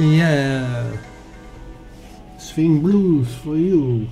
Yeah. Swing blues for you.